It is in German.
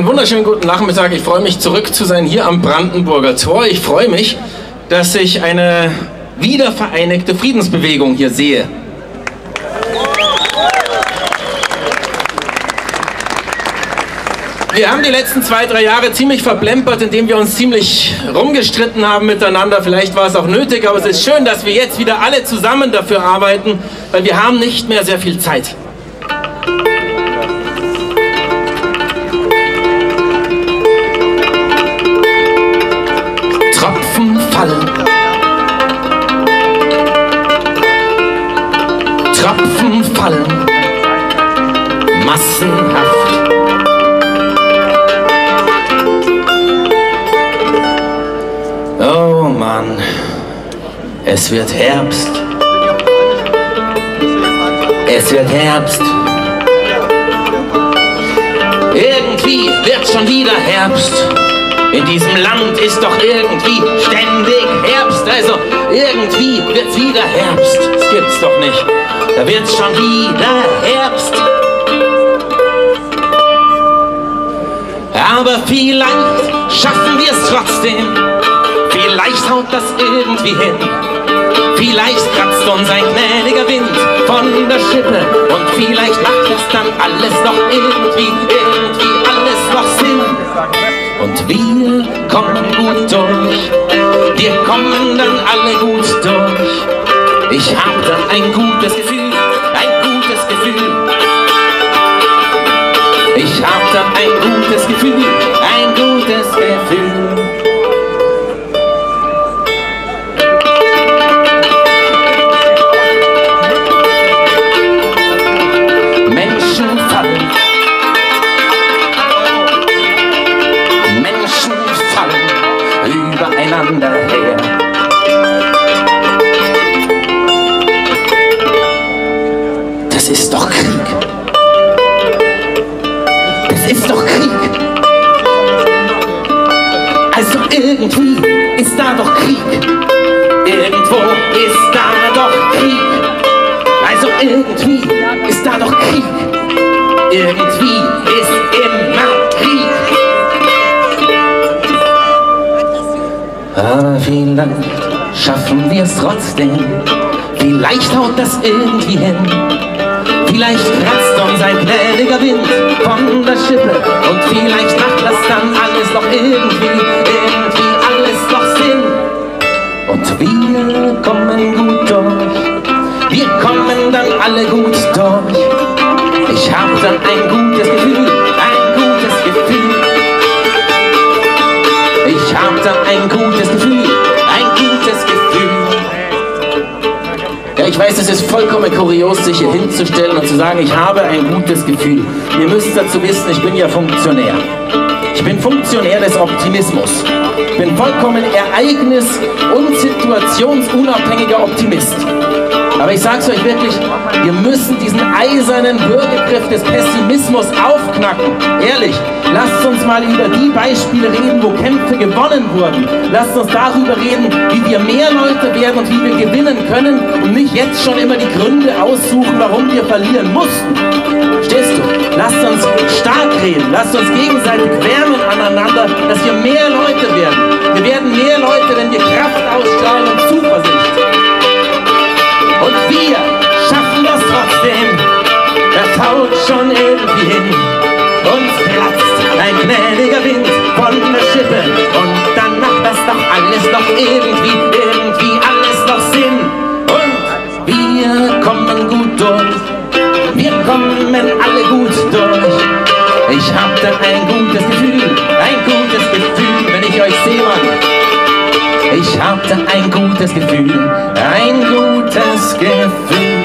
Einen wunderschönen guten Nachmittag. Ich freue mich, zurück zu sein hier am Brandenburger Tor. Ich freue mich, dass ich eine wiedervereinigte Friedensbewegung hier sehe. Wir haben die letzten zwei, drei Jahre ziemlich verplempert, indem wir uns ziemlich rumgestritten haben miteinander. Vielleicht war es auch nötig, aber es ist schön, dass wir jetzt wieder alle zusammen dafür arbeiten, weil wir haben nicht mehr sehr viel Zeit. Tropfen fallen. Massenhaft. Oh Mann, es wird Herbst. Es wird Herbst. Irgendwie wird schon wieder Herbst. In diesem Land ist doch irgendwie ständig Herbst. Also irgendwie wird's wieder Herbst. Das gibt's doch nicht. Da wird's schon wieder Herbst. Aber vielleicht schaffen wir es trotzdem. Vielleicht haut das irgendwie hin. Vielleicht kratzt uns ein gnädiger Wind von der Schippe und vielleicht macht es dann alles noch irgendwie, Sinn. Und wir kommen gut durch, wir kommen dann alle gut durch. Ich hab dann ein gutes Gefühl, ein gutes Gefühl. Ich hab dann ein gutes Gefühl, ein gutes Gefühl. Übereinander her. Das ist doch Krieg. Das ist doch Krieg. Also irgendwie ist da doch Krieg. Irgendwo ist da doch Krieg. Also irgendwie ist da doch Krieg. Irgendwie ist immer Aber vielleicht schaffen wir es trotzdem. Vielleicht haut das irgendwie hin. Vielleicht kratzt uns ein gnädiger Wind von der Schippe und vielleicht macht das dann alles noch irgendwie, irgendwie alles noch Sinn. Und wir kommen gut durch, wir kommen dann alle gut durch. Ich hab dann ein gutes Gefühl, ein gutes Gefühl. Ich hab dann ein gutes Ja, ich weiß, es ist vollkommen kurios, sich hier hinzustellen und zu sagen, ich habe ein gutes Gefühl. Ihr müsst dazu wissen, ich bin ja Funktionär. Ich bin Funktionär des Optimismus. Ich bin vollkommen ereignis- und situationsunabhängiger Optimist. Aber ich sag's euch wirklich, wir müssen diesen eisernen Würgegriff des Pessimismus aufknacken. Ehrlich, lasst uns mal über die Beispiele reden, wo Kämpfe gewonnen wurden. Lasst uns darüber reden, wie wir mehr Leute werden und wie wir gewinnen können und nicht jetzt schon immer die Gründe aussuchen, warum wir verlieren mussten. Verstehst du? Lasst uns stark reden, lasst uns gegenseitig wärmen aneinander, dass wir mehr Leute werden. Wir werden mehr Leute, wenn wir Kraft ausstrahlen und Zuversicht. Und wir schaffen das trotzdem. Das haut schon irgendwie hin. Gnädiger Wind von der Schippe. Und dann macht das doch alles noch irgendwie, irgendwie alles noch Sinn. Und wir kommen gut durch. Wir kommen alle gut durch. Ich hab dann ein gutes Gefühl, ein gutes Gefühl, wenn ich euch sehe, Mann. Ich hab dann ein gutes Gefühl, ein gutes Gefühl.